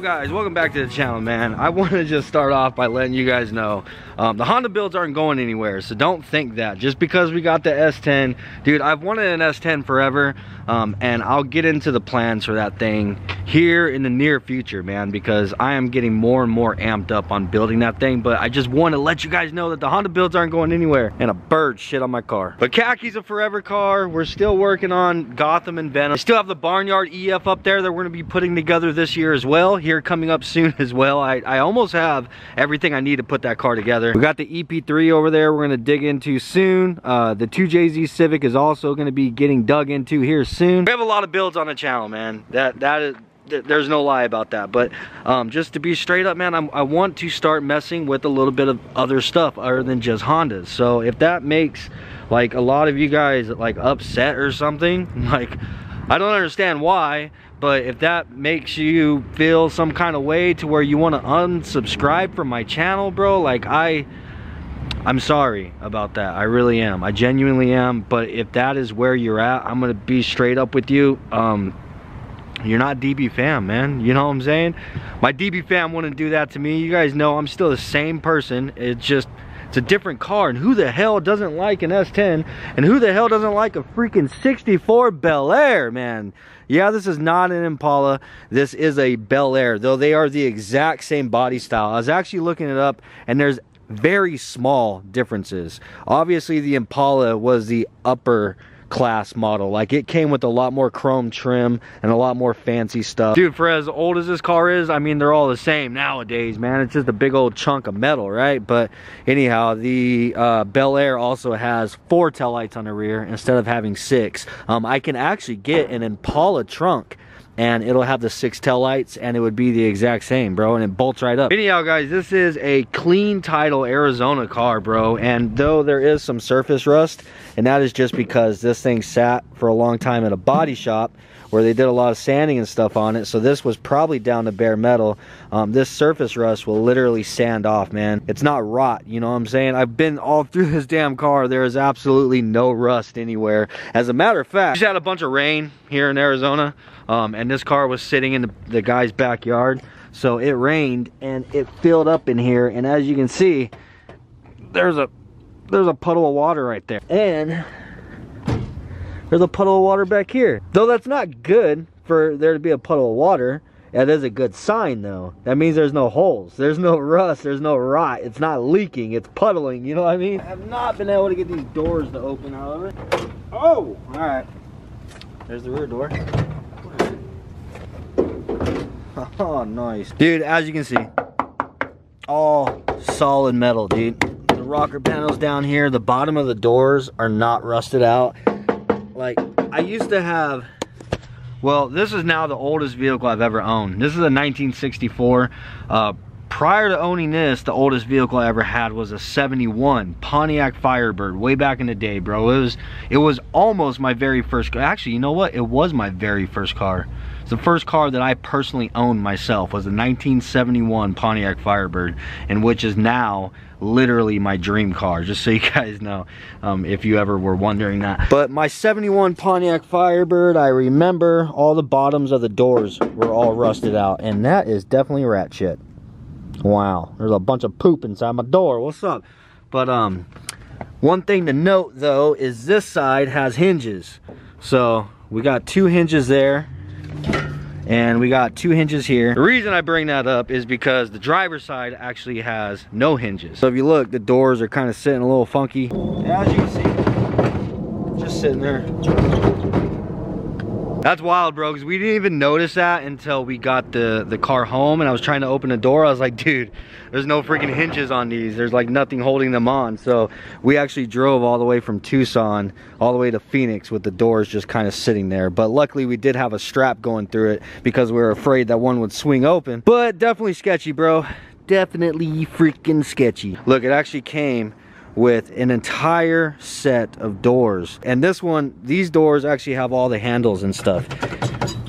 Guys, welcome back to the channel man. I want to just start off by letting you guys know um, the Honda builds aren't going anywhere, so don't think that. Just because we got the S10, dude, I've wanted an S10 forever, um, and I'll get into the plans for that thing here in the near future, man, because I am getting more and more amped up on building that thing, but I just want to let you guys know that the Honda builds aren't going anywhere, and a bird shit on my car. But Khaki's a forever car. We're still working on Gotham and Venom. I still have the Barnyard EF up there that we're going to be putting together this year as well, here coming up soon as well. I, I almost have everything I need to put that car together. We got the EP3 over there we're gonna dig into soon. Uh, the 2JZ Civic is also gonna be getting dug into here soon. We have a lot of builds on the channel, man. That That is, there's no lie about that but um, just to be straight up man I'm, i want to start messing with a little bit of other stuff other than just hondas so if that makes like a lot of you guys like upset or something like i don't understand why but if that makes you feel some kind of way to where you want to unsubscribe from my channel bro like i i'm sorry about that i really am i genuinely am but if that is where you're at i'm gonna be straight up with you um you're not DB fam, man. You know what I'm saying? My DB fam wouldn't do that to me. You guys know I'm still the same person. It's just, it's a different car. And who the hell doesn't like an S10? And who the hell doesn't like a freaking 64 Bel Air, man? Yeah, this is not an Impala. This is a Bel Air, though they are the exact same body style. I was actually looking it up, and there's very small differences. Obviously, the Impala was the upper class model. Like it came with a lot more chrome trim and a lot more fancy stuff. Dude, for as old as this car is, I mean, they're all the same nowadays, man. It's just a big old chunk of metal, right? But anyhow, the uh, Bel Air also has four taillights on the rear instead of having six. Um, I can actually get an Impala trunk and it'll have the six tail lights and it would be the exact same bro and it bolts right up anyhow guys this is a clean title arizona car bro and though there is some surface rust and that is just because this thing sat for a long time at a body shop where they did a lot of sanding and stuff on it. So this was probably down to bare metal. Um, this surface rust will literally sand off, man. It's not rot, you know what I'm saying? I've been all through this damn car. There is absolutely no rust anywhere. As a matter of fact, just had a bunch of rain here in Arizona, um, and this car was sitting in the, the guy's backyard. So it rained and it filled up in here. And as you can see, there's a there's a puddle of water right there. And there's a puddle of water back here. Though that's not good for there to be a puddle of water. That is a good sign though. That means there's no holes. There's no rust. There's no rot. It's not leaking. It's puddling. You know what I mean? I have not been able to get these doors to open however. Oh! Alright. There's the rear door. Oh, nice. Dude, as you can see, all solid metal, dude. The rocker panels down here, the bottom of the doors are not rusted out. Like, I used to have, well, this is now the oldest vehicle I've ever owned. This is a 1964. Uh, prior to owning this, the oldest vehicle I ever had was a 71 Pontiac Firebird way back in the day, bro. It was, it was almost my very first, actually, you know what? It was my very first car. The first car that I personally owned myself was a 1971 Pontiac Firebird, and which is now literally my dream car, just so you guys know, um, if you ever were wondering that. But my 71 Pontiac Firebird, I remember all the bottoms of the doors were all rusted out, and that is definitely rat shit. Wow, there's a bunch of poop inside my door. What's up? But um, one thing to note though is this side has hinges. So we got two hinges there and we got two hinges here. The reason I bring that up is because the driver's side actually has no hinges. So if you look, the doors are kind of sitting a little funky. As you can see, just sitting there. That's wild, bro, because we didn't even notice that until we got the, the car home and I was trying to open the door. I was like, dude, there's no freaking hinges on these. There's like nothing holding them on. So we actually drove all the way from Tucson all the way to Phoenix with the doors just kind of sitting there. But luckily we did have a strap going through it because we were afraid that one would swing open. But definitely sketchy, bro. Definitely freaking sketchy. Look, it actually came with an entire set of doors. And this one, these doors actually have all the handles and stuff.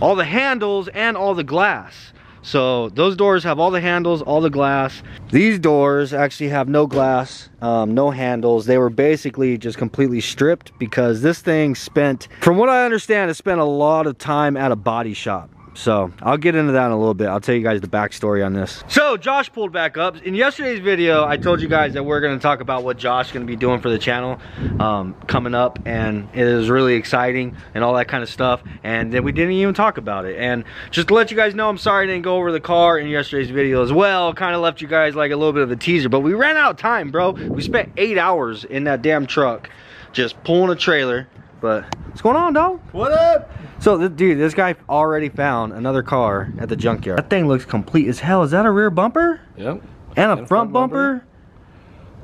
All the handles and all the glass. So those doors have all the handles, all the glass. These doors actually have no glass, um, no handles. They were basically just completely stripped because this thing spent, from what I understand, it spent a lot of time at a body shop So I'll get into that in a little bit. I'll tell you guys the backstory on this. So Josh pulled back up. In yesterday's video, I told you guys that we're gonna talk about what Josh is gonna be doing for the channel um, coming up. And it is really exciting and all that kind of stuff. And then we didn't even talk about it. And just to let you guys know, I'm sorry I didn't go over the car in yesterday's video as well. Kind of left you guys like a little bit of a teaser, but we ran out of time, bro. We spent eight hours in that damn truck just pulling a trailer. But what's going on, dog? What up? So, th dude, this guy already found another car at the junkyard. That thing looks complete as hell. Is that a rear bumper? Yep. And a front, front bumper? bumper.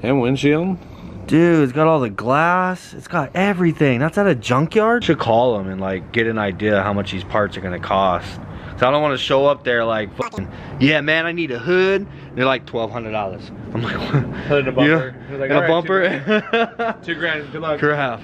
And windshield. Dude, it's got all the glass. It's got everything. That's at a junkyard? Should call them and like get an idea how much these parts are gonna cost. So I don't want to show up there like, yeah, man, I need a hood. They're like twelve hundred dollars. I'm like, what? Hood and a bumper. You know, like, and a "All right, bumper. Two grand. Good luck. crap.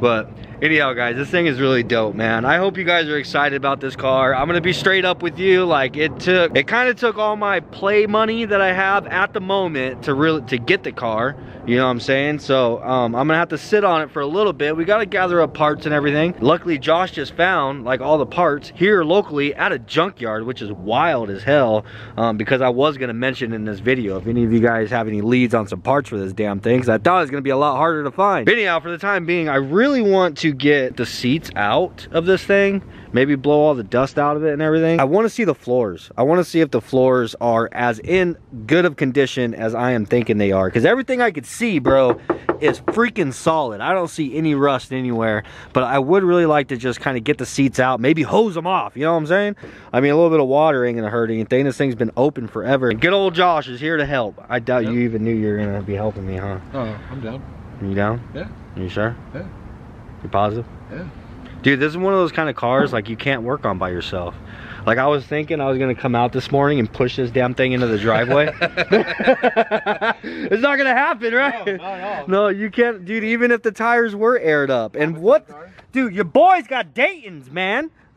But anyhow, guys, this thing is really dope, man. I hope you guys are excited about this car. I'm gonna be straight up with you. Like it took, it kind of took all my play money that I have at the moment to really to get the car. You know what I'm saying? So um, I'm gonna have to sit on it for a little bit. We gotta gather up parts and everything. Luckily, Josh just found like all the parts here locally at a junkyard, which is wild as hell. Um, because I was gonna mention in this video if any of you guys have any leads on some parts for this damn thing, because I thought it was gonna be a lot harder to find. But anyhow, for the time being, I really want to get the seats out of this thing maybe blow all the dust out of it and everything. I want to see the floors. I want to see if the floors are as in good of condition as I am thinking they are. Because everything I could see, bro, is freaking solid. I don't see any rust anywhere. But I would really like to just kind of get the seats out. Maybe hose them off. You know what I'm saying? I mean, a little bit of water ain't going to hurt anything. This thing's been open forever. And good old Josh is here to help. I doubt Yep. you even knew you were going to be helping me, huh? Oh, I'm down. You down? Yeah. You sure? Yeah. You positive? Yeah. Dude, this is one of those kind of cars like you can't work on by yourself. Like I was thinking I was gonna come out this morning and push this damn thing into the driveway. it's not gonna happen, right? No, not at all. No, you can't, dude. Even if the tires were aired up, and what, dude? Your boy's got Dayton's, man.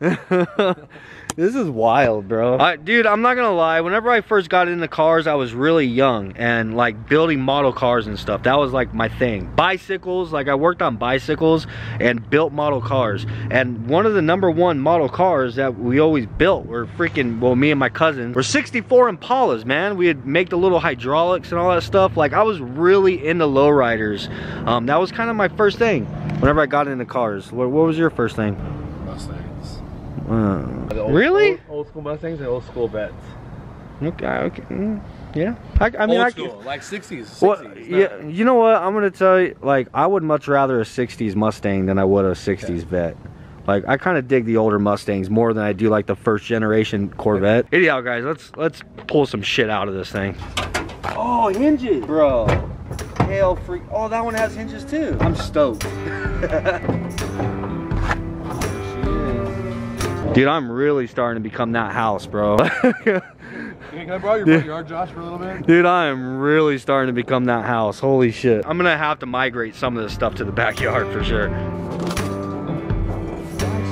this is wild, bro. I, dude, I'm not gonna lie. Whenever I first got into cars, I was really young and like building model cars and stuff. That was like my thing. Bicycles, like I worked on bicycles and built model cars. And one of the number one model cars that we always built were freaking, well, me and my cousin were 64 Impalas, man. We'd make the little hydraulics and all that stuff. Like I was really into lowriders. Um, that was kind of my first thing. Whenever I got into cars, what, what was your first thing? Mustangs. Old- really? Old, old school Mustangs and old school Vettes. Okay, okay. mm, Yeah. I, I mean, old I school, like 60s. 60s Well, not- yeah, you know what? I'm gonna tell you. Like, I would much rather a '60s Mustang than I would a '60s Okay. Vette. Like, I kind of dig the older Mustangs more than I do like the first generation Corvette. Anyhow, guys, let's let's pull some shit out of this thing. Oh, hinges, bro. Hell freak. Oh, that one has hinges too. I'm stoked. Dude, I'm really starting to become that house, bro. Can I borrow your front yard, Josh, for a little bit? Dude, I am really starting to become that house. Holy shit. I'm gonna have to migrate some of this stuff to the backyard for sure. I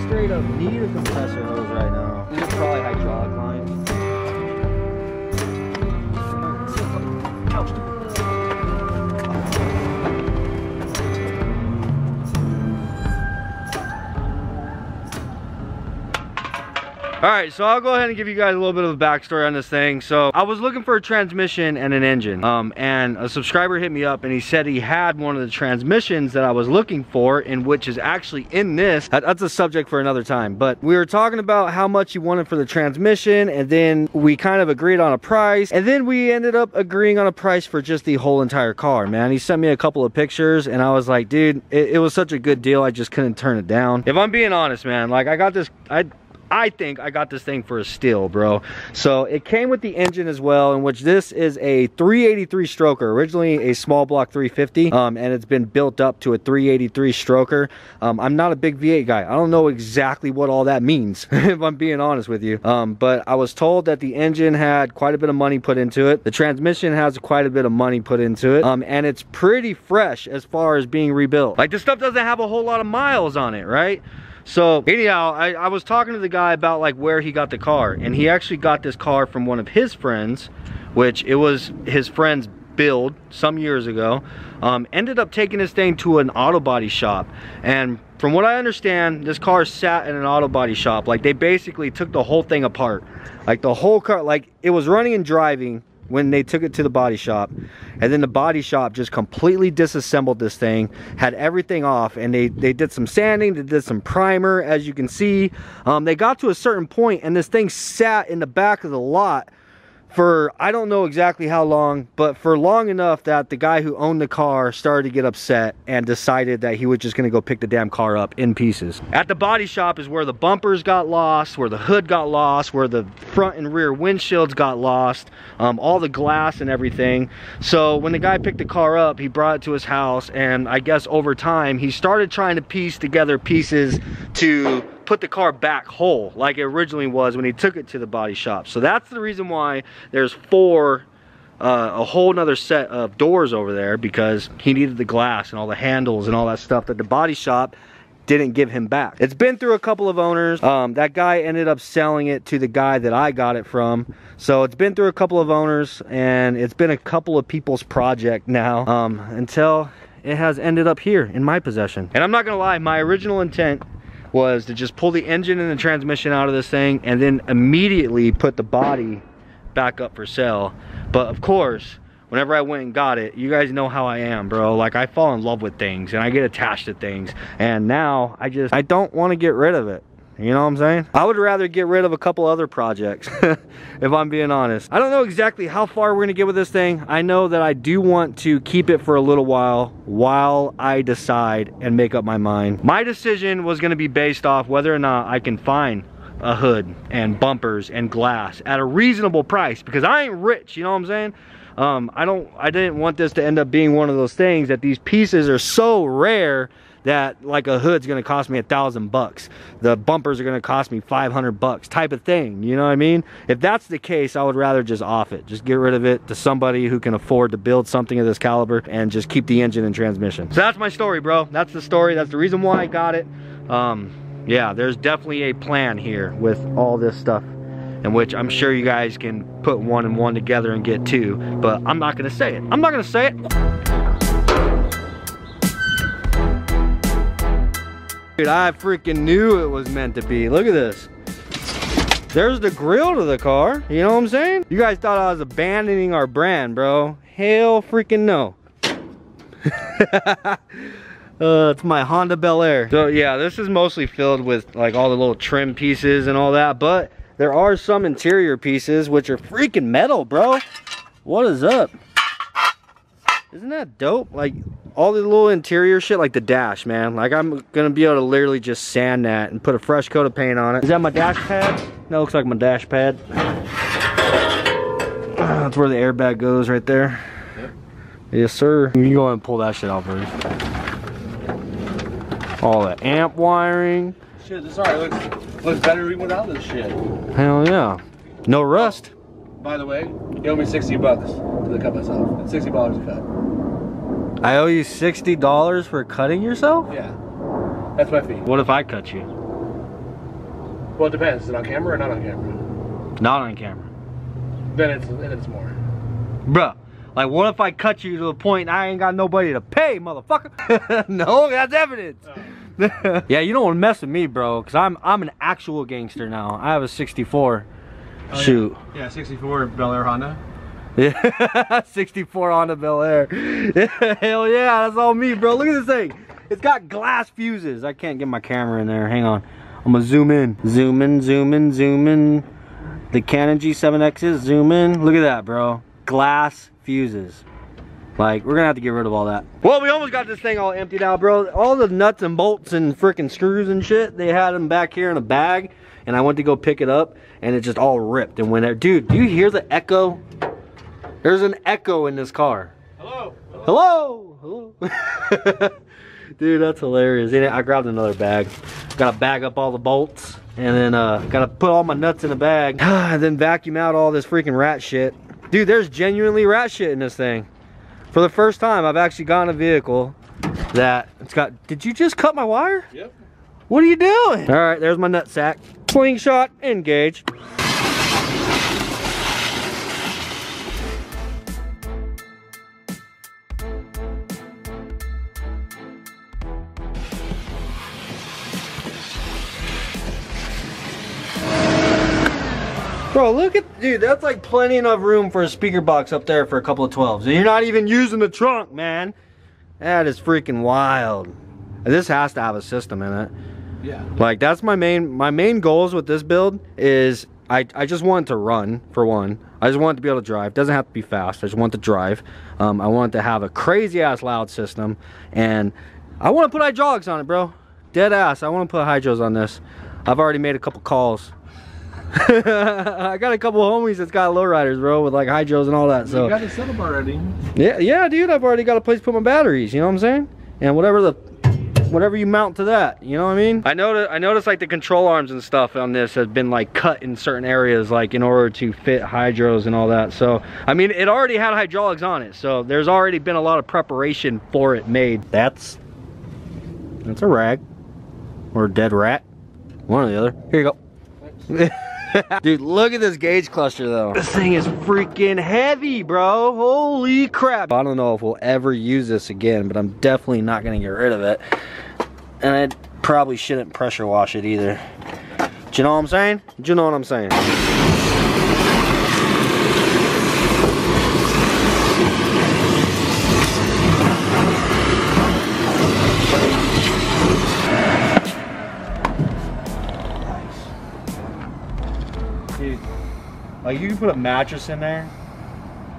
straight up need a compressor hose right now. This is probably hydraulic All right, so I'll go ahead and give you guys a little bit of a backstory on this thing. So I was looking for a transmission and an engine, um, and a subscriber hit me up and he said he had one of the transmissions that I was looking for, and which is actually in this. That- That's a subject for another time, but we were talking about how much he wanted for the transmission, and then we kind of agreed on a price, and then we ended up agreeing on a price for just the whole entire car, man. He sent me a couple of pictures, and I was like, dude, it, it was such a good deal, I just couldn't turn it down. If I'm being honest, man, like I got this, I I think I got this thing for a steal, bro. So it came with the engine as well, in which this is a 383 stroker, originally a small block 350, um, and it's been built up to a 383 stroker. Um, I'm not a big V8 guy. I don't know exactly what all that means, if I'm being honest with you. Um, but I was told that the engine had quite a bit of money put into it. The transmission has quite a bit of money put into it, um, and it's pretty fresh as far as being rebuilt. Like this stuff doesn't have a whole lot of miles on it, right? So anyhow, I, I was talking to the guy about like where he got the car and he actually got this car from one of his friends, which it was his friend's build some years ago. Um, ended up taking this thing to an auto body shop. And from what I understand, this car sat in an auto body shop. Like they basically took the whole thing apart. Like the whole car, like it was running and driving when they took it to the body shop and then the body shop just completely disassembled this thing had everything off and they they did some sanding they did some primer as you can see. Um, they got to a certain point and this thing sat in the back of the lot for I don't know exactly how long, but for long enough that the guy who owned the car started to get upset and decided that he was just gonna go pick the damn car up in pieces. At the body shop is where the bumpers got lost, where the hood got lost, where the front and rear windshields got lost, um, all the glass and everything. So when the guy picked the car up, he brought it to his house and I guess over time he started trying to piece together pieces to put the car back whole like it originally was when he took it to the body shop. So that's the reason why there's four uh, a whole nother set of doors over there because he needed the glass and all the handles and all that stuff that the body shop didn't give him back. It's been through a couple of owners. Um, that guy ended up selling it to the guy that I got it from. So it's been through a couple of owners and it's been a couple of people's project now um, until it has ended up here in my possession. And I'm not gonna lie, my original intent was to just pull the engine and the transmission out of this thing and then immediately put the body back up for sale. But of course, whenever I went and got it, you guys know how I am, bro. Like I fall in love with things and I get attached to things. And now I just, I don't want to get rid of it. You know what I'm saying? I would rather get rid of a couple other projects, if I'm being honest. I don't know exactly how far we're gonna get with this thing. I know that I do want to keep it for a little while, while I decide and make up my mind. My decision was gonna be based off whether or not I can find a hood and bumpers and glass at a reasonable price because I ain't rich, you know what I'm saying? Um, I don't, I didn't want this to end up being one of those things that these pieces are so rare that like a hood's gonna cost me a thousand bucks. The bumpers are gonna cost me 500 bucks type of thing you know what i mean? If that's the case i would rather just off it. Just get rid of it to somebody who can afford to build something of this caliber and just keep the engine and transmission. So that's my story bro. That's the story. That's the reason why i got it. Um yeah there's definitely a plan here with all this stuff in which I'm sure you guys can put one and one together and get two, but I'm not gonna say it. I'm not gonna say it. I freaking knew it was meant to be. Look at this. There's the grill to the car. You know what I'm saying? You guys thought I was abandoning our brand, bro. Hell freaking no. uh, it's my Honda Bel Air. So yeah, this is mostly filled with like all the little trim pieces and all that, but there are some interior pieces which are freaking metal, bro. What is up? Isn't that dope? Like all the little interior shit like the dash man. Like i'm gonna be able to literally just sand that and put a fresh coat of paint on it. Is that my dash pad? That looks like my dash pad. That's where the airbag goes right there. Yep. yes sir. You can go ahead and pull that shit out first all the amp wiring. Shit this alright looks looks better even without this shit. Hell yeah. No rust by the way you owe me 60 bucks to the cut myself it's 60 dollars a cut I owe you $60 for cutting yourself? Yeah. That's my fee. What if I cut you? Well, it depends. Is it on camera or not on camera? Not on camera. Then it's, then it's more. Bruh, like what if I cut you to the point I ain't got nobody to pay, motherfucker? no, that's evidence. Oh. yeah, you don't want to mess with me, bro, because I'm, I'm an actual gangster now. I have a 64. Oh, Shoot. Yeah. yeah, 64 Bel Air Honda. Yeah, 64 on the Bel Air. Hell yeah, that's all me, bro. Look at this thing. It's got glass fuses. I can't get my camera in there. Hang on. I'm gonna zoom in. Zoom in, zoom in, zoom in. The Canon G7X is zoom in. Look at that, bro. Glass fuses. Like, we're gonna have to get rid of all that. Well, we almost got this thing all emptied out, bro. All the nuts and bolts and freaking screws and shit, they had them back here in a bag. And I went to go pick it up, and it just all ripped. And when, dude, do you hear the echo there's an echo in this car. Hello. Hello. Hello. Dude, that's hilarious. I grabbed another bag. Gotta bag up all the bolts. And then uh, gotta put all my nuts in a bag. and then vacuum out all this freaking rat shit. Dude, there's genuinely rat shit in this thing. For the first time, I've actually gotten a vehicle that it's got... Did you just cut my wire? Yep. What are you doing? All right, there's my nut sack. Slingshot, engage. Bro, look at, dude, that's like plenty enough room for a speaker box up there for a couple of 12s. And you're not even using the trunk, man. That is freaking wild. This has to have a system in it. Yeah. Like that's my main my main goals with this build is I, I just want it to run for one. I just want it to be able to drive. Doesn't have to be fast. I just want to drive. Um, I want it to have a crazy ass loud system, and I want to put hydraulics on it, bro. Dead ass. I want to put hydros on this. I've already made a couple calls. I got a couple homies that's got lowriders, bro, with like hydros and all that. So you got it set up already. yeah, yeah, dude. I've already got a place to put my batteries. You know what I'm saying? And whatever the, whatever you mount to that. You know what I mean? I noticed, I noticed like the control arms and stuff on this has been like cut in certain areas, like in order to fit hydros and all that. So, I mean, it already had hydraulics on it. So there's already been a lot of preparation for it made. That's, that's a rag or a dead rat. One or the other. Here you go. Dude, look at this gauge cluster though. This thing is freaking heavy, bro. Holy crap. I don't know if we'll ever use this again, but I'm definitely not gonna get rid of it. And I probably shouldn't pressure wash it either. Do you know what I'm saying? Do you know what I'm saying? Dude, like you can put a mattress in there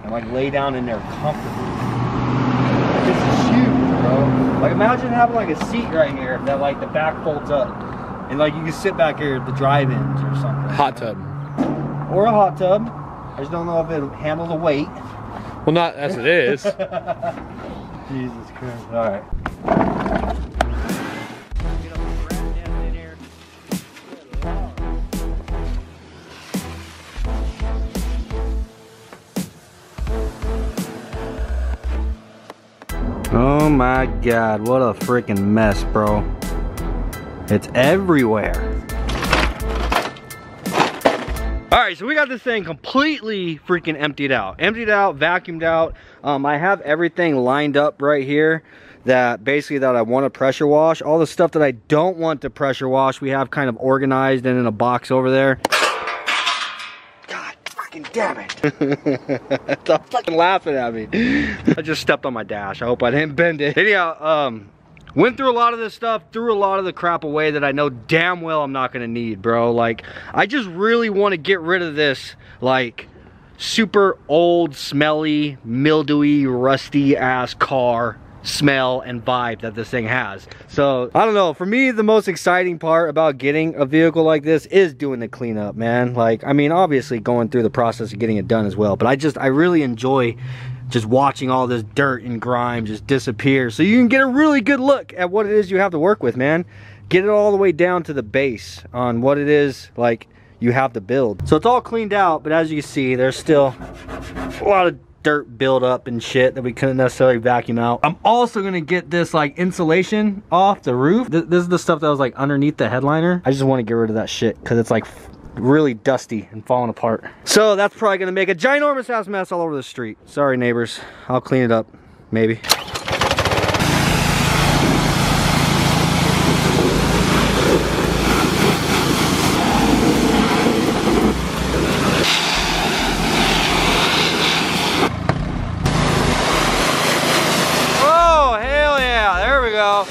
and like lay down in there comfortably. This is huge, bro. Like imagine having like a seat right here that like the back folds up. And like you can sit back here at the drive-ins or something. Hot tub. Or a hot tub. I just don't know if it'll handle the weight. Well, not as it is. Jesus Christ. Alright. Oh my god, what a freaking mess, bro. It's everywhere. All right, so we got this thing completely freaking emptied out. Emptied out, vacuumed out. Um, I have everything lined up right here that basically that I want to pressure wash. All the stuff that I don't want to pressure wash, we have kind of organized and in a box over there. Fucking damn it. Stop fucking laughing at me. I just stepped on my dash. I hope I didn't bend it. Anyhow, um, Went through a lot of this stuff, threw a lot of the crap away that I know damn well I'm not gonna need, bro. Like, I just really wanna get rid of this, like, super old, smelly, mildewy, rusty ass car smell and vibe that this thing has. So, I don't know, for me, the most exciting part about getting a vehicle like this is doing the cleanup, man. Like, I mean, obviously going through the process of getting it done as well, but I just, I really enjoy just watching all this dirt and grime just disappear so you can get a really good look at what it is you have to work with man get it all the way down to the base on what it is like you have to build so it's all cleaned out but as you can see there's still a lot of dirt buildup and shit that we couldn't necessarily vacuum out i'm also gonna get this like insulation off the roof Th this is the stuff that was like underneath the headliner i just want to get rid of that shit because it's like really dusty and falling apart. So that's probably gonna make a ginormous ass mess all over the street. Sorry neighbors, I'll clean it up, maybe. Oh, hell yeah, there we go.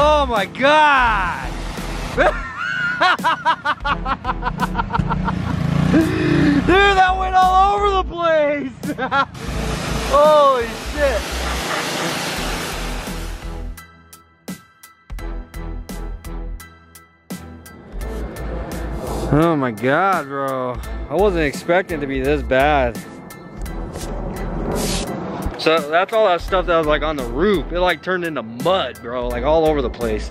oh my God. Dude, that went all over the place! Holy shit! Oh my god, bro. I wasn't expecting to be this bad. So that's all that stuff that was like on the roof. It like turned into mud, bro, like all over the place.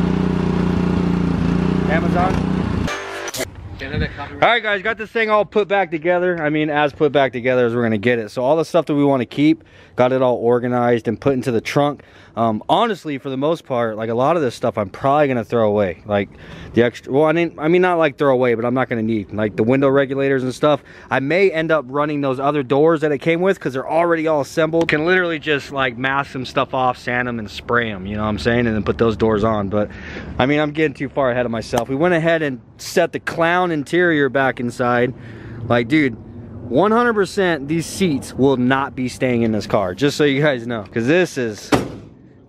Amazon. All right, guys, got this thing all put back together. I mean, as put back together as we're gonna get it. So all the stuff that we want to keep, got it all organized and put into the trunk. Um, honestly, for the most part, like a lot of this stuff, I'm probably gonna throw away. Like the extra, well, I mean, I mean not like throw away, but I'm not gonna need like the window regulators and stuff. I may end up running those other doors that it came with because they're already all assembled. Can literally just like mask some stuff off, sand them, and spray them. You know what I'm saying? And then put those doors on. But I mean, I'm getting too far ahead of myself. We went ahead and set the clown interior back inside. Like, dude. 100% these seats will not be staying in this car just so you guys know. Because this is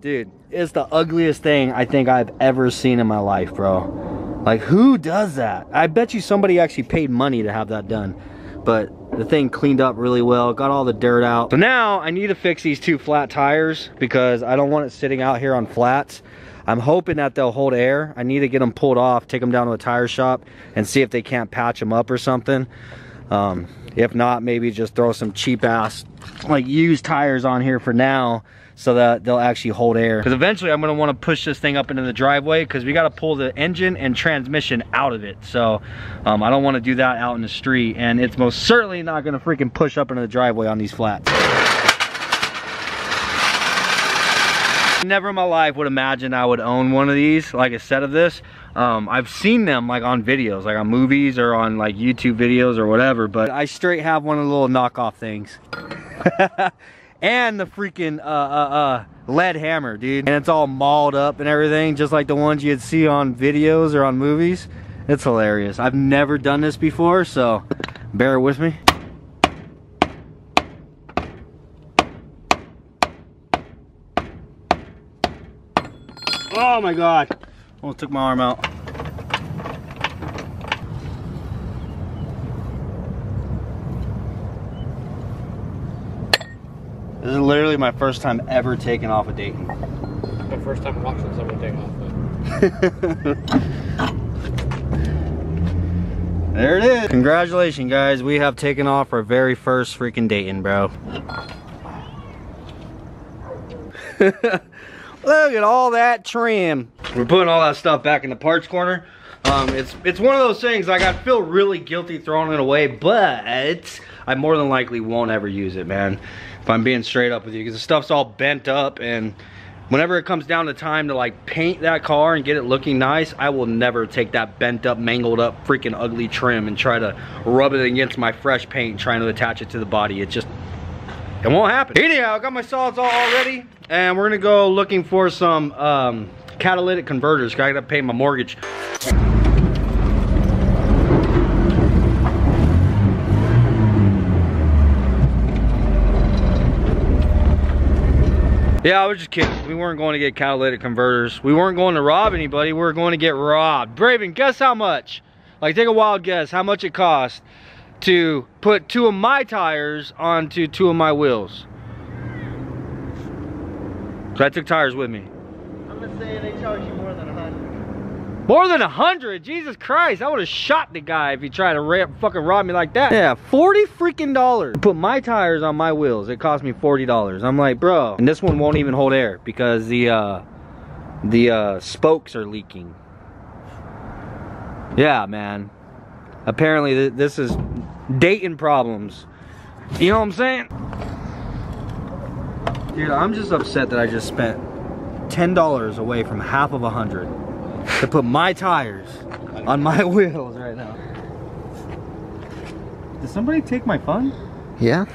dude it's the ugliest thing i think i've ever seen in my life bro. Like who does that? I bet you somebody actually paid money to have that done. But the thing cleaned up really well got all the dirt out. So now i need to fix these two flat tires because i don't want it sitting out here on flats i'm hoping that they'll hold air i need to get them pulled off take them down to a tire shop and see if they can't patch them up or something um, if not, maybe just throw some cheap ass like used tires on here for now so that they'll actually hold air. Because eventually I'm gonna wanna push this thing up into the driveway because we gotta pull the engine and transmission out of it. So um, I don't wanna do that out in the street and it's most certainly not gonna freaking push up into the driveway on these flats. Never in my life would imagine I would own one of these, like a set of this. Um, I've seen them like on videos, like on movies or on like YouTube videos or whatever, but I straight have one of the little knockoff things. and the freaking uh, uh, uh, lead hammer, dude. And it's all mauled up and everything, just like the ones you'd see on videos or on movies. It's hilarious. I've never done this before, so bear with me. Oh my god. Almost took my arm out. This is literally my first time ever taking off a Dayton. My first time watching someone take off. there it is. Congratulations, guys. We have taken off our very first freaking Dayton, bro. Look at all that trim. We're putting all that stuff back in the parts corner. Um, it's it's one of those things like I feel really guilty throwing it away, but I more than likely won't ever use it, man. If I'm being straight up with you, because the stuff's all bent up and whenever it comes down to time to like paint that car and get it looking nice, I will never take that bent up, mangled up, freaking ugly trim and try to rub it against my fresh paint trying to attach it to the body. It just, it won't happen. Anyhow, I got my Sawzall, ready and we're gonna go looking for some um, catalytic converters. I gotta pay my mortgage. Yeah, I was just kidding. We weren't going to get catalytic converters. We weren't going to rob anybody. We were going to get robbed. Braven, guess how much? Like, take a wild guess how much it cost to put two of my tires onto two of my wheels. So I took tires with me. I'm gonna say they charge you more than a hundred. More than a hundred? Jesus Christ, I would have shot the guy if he tried to ramp, fucking rob me like that. Yeah, 40 freaking dollars. Put my tires on my wheels, it cost me $40. I'm like, bro, and this one won't even hold air because the, uh, the, uh, spokes are leaking. Yeah, man. Apparently th this is Dayton problems. You know what I'm saying? Dude, I'm just upset that I just spent $10 away from half of a hundred to put my tires on my wheels right now. Did somebody take my fun? Yeah.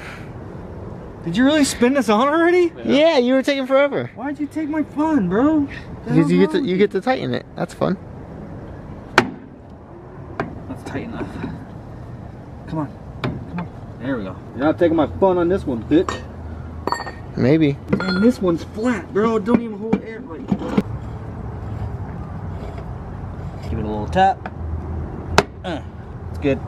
Did you really spin this on already? yeah. Yeah, you were taking forever. Why'd you take my fun, bro? Because you get to you get to tighten it. That's fun. That's tight enough. Come on. Come on. There we go. You're not taking my fun on this one, bitch. Maybe. Man, this one's flat, bro. Don't even hold air right. Give it a little tap. Uh, it's good.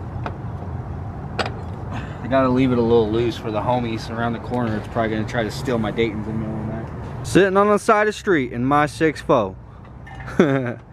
I gotta leave it a little loose for the homies around the corner. It's probably gonna try to steal my Dayton's in the middle of the night. Sitting on the side of the street in my 6'4". All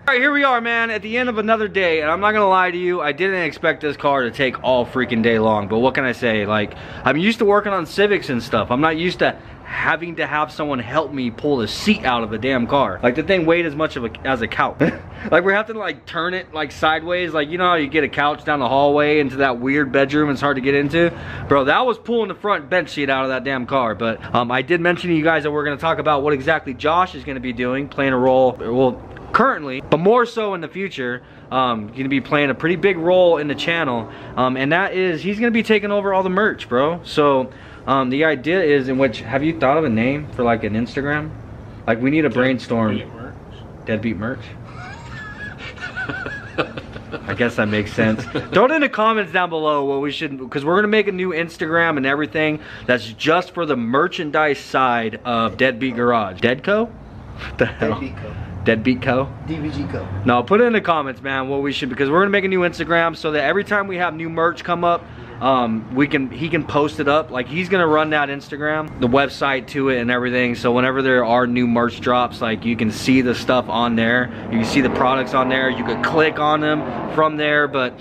right, here we are, man, at the end of another day, and I'm not gonna lie to you, I didn't expect this car to take all freaking day long, but what can I say? Like, I'm used to working on Civics and stuff. I'm not used to having to have someone help me pull the seat out of the damn car. Like the thing weighed as much of a, as a couch. like we're having to like turn it like sideways. Like you know how you get a couch down the hallway into that weird bedroom it's hard to get into? Bro, that was pulling the front bench seat out of that damn car. But um, I did mention to you guys that we're gonna talk about what exactly Josh is gonna be doing, playing a role, well, currently, but more so in the future, um, gonna be playing a pretty big role in the channel. Um, and that is, he's gonna be taking over all the merch, bro. So um, the idea is in which, have you thought of a name for like an Instagram? Like we need a brainstorm. Deadbeat merch. I guess that makes sense. Throw it in the comments down below what we should, because we're gonna make a new Instagram and everything that's just for the merchandise side of Deadbeat Garage. Deadco? What the hell? Deadbeat Co. Deadbeat Co. DVG Co. No, put it in the comments, man, what we should, because we're gonna make a new Instagram so that every time we have new merch come up, um, we can, he can post it up. Like he's gonna run that Instagram, the website to it and everything. So whenever there are new merch drops, like you can see the stuff on there. You can see the products on there. You could click on them from there, but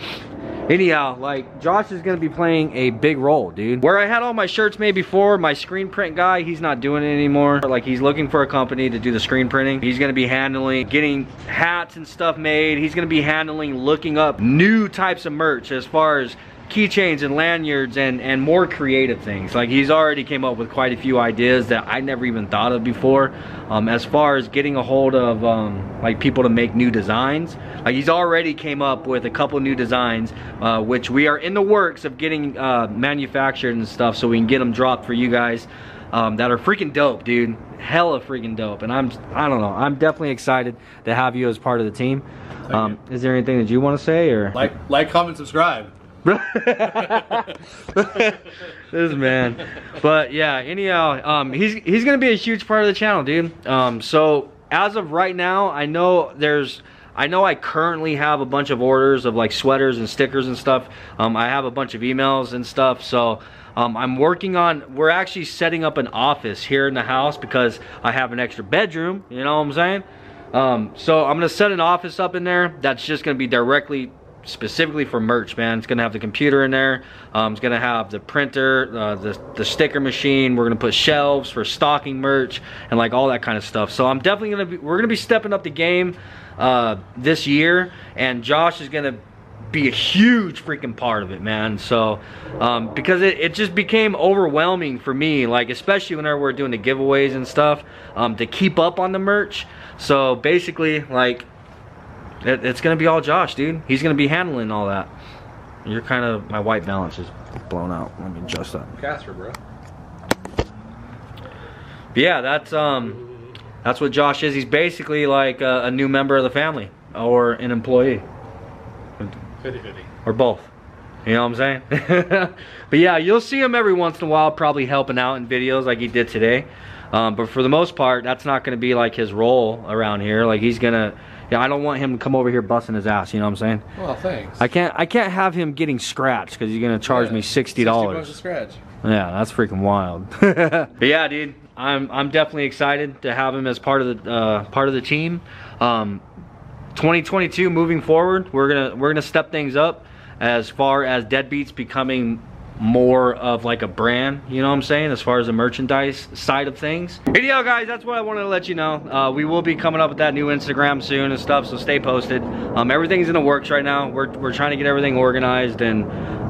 Anyhow, like Josh is gonna be playing a big role, dude. Where I had all my shirts made before, my screen print guy, he's not doing it anymore. Like he's looking for a company to do the screen printing. He's gonna be handling getting hats and stuff made. He's gonna be handling looking up new types of merch as far as keychains and lanyards and and more creative things. Like he's already came up with quite a few ideas that i never even thought of before. Um, as far as getting a hold of um, like people to make new designs like he's already came up with a couple new designs uh, which we are in the works of getting uh, manufactured and stuff so we can get them dropped for you guys um, that are freaking dope dude. Hella freaking dope. And i'm i don't know. I'm definitely excited to have you as part of the team. Um, is there anything that you want to say or? Like, like, comment, subscribe. this man. But yeah, anyhow, um, he's he's gonna be a huge part of the channel, dude. Um, so as of right now, I know there's. I know I currently have a bunch of orders of like sweaters and stickers and stuff. Um, I have a bunch of emails and stuff. So um, I'm working on, we're actually setting up an office here in the house because I have an extra bedroom. You know what I'm saying? Um, so I'm gonna set an office up in there that's just gonna be directly specifically for merch, man. It's gonna have the computer in there. Um, it's gonna have the printer, uh, the the sticker machine. We're gonna put shelves for stocking merch and like all that kind of stuff. So I'm definitely gonna be. We're gonna be stepping up the game uh, this year, and Josh is gonna be a huge freaking part of it, man. So, um, because it, it just became overwhelming for me, like, especially whenever we're doing the giveaways and stuff, um, to keep up on the merch. So, basically, like, it, it's gonna be all Josh, dude. He's gonna be handling all that. You're kind of, my white balance is blown out. Let me adjust that. Casper, bro. But yeah, that's, um, that's what Josh is. He's basically like a, a new member of the family or an employee. 50-50. or both. You know what I'm saying? but yeah, you'll see him every once in a while probably helping out in videos like he did today. Um, but for the most part, that's not going to be like his role around here. Like he's going to, yeah, I don't want him to come over here busting his ass. You know what I'm saying? Well, thanks. I can't, I can't have him getting scratched because he's going to charge Yeah, me $60 $60. a scratch. Yeah, that's freaking wild. but yeah, dude, I'm I'm definitely excited to have him as part of the uh, part of the team. Um, 2022 moving forward, we're gonna we're gonna step things up as far as Deadbeats becoming more of like a brand, you know what I'm saying, as far as the merchandise side of things. Anyhow, guys, that's what I wanted to let you know. Uh, we will be coming up with that new Instagram soon and stuff, so stay posted. Um, everything's in the works right now. We're, we're trying to get everything organized and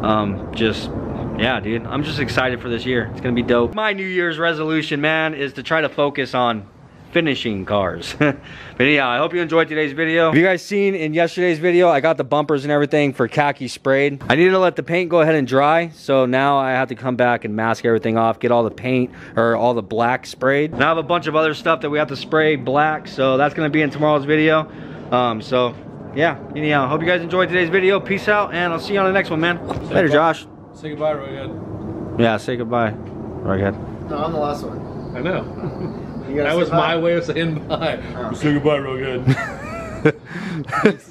um, just yeah, dude. I'm just excited for this year. It's gonna be dope. My New Year's resolution, man, is to try to focus on finishing cars. but yeah, I hope you enjoyed today's video. Have you guys seen in yesterday's video, I got the bumpers and everything for khaki sprayed. I needed to let the paint go ahead and dry, so now I have to come back and mask everything off, get all the paint or all the black sprayed. And I have a bunch of other stuff that we have to spray black, so that's gonna be in tomorrow's video. Um, so yeah, anyhow, hope you guys enjoyed today's video. Peace out, and I'll see you on the next one, man. Later, Josh. Say goodbye real good. Yeah, say goodbye. Right ahead. No, I'm the last one. I know. You gotta that was bye. my way of saying bye. Oh. Say goodbye real good.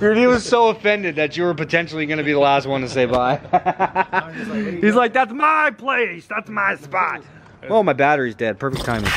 Dude, he was so offended that you were potentially going to be the last one to say bye. just like, what are you He's like, that's my place. That's my spot. Oh, my battery's dead. Perfect timing.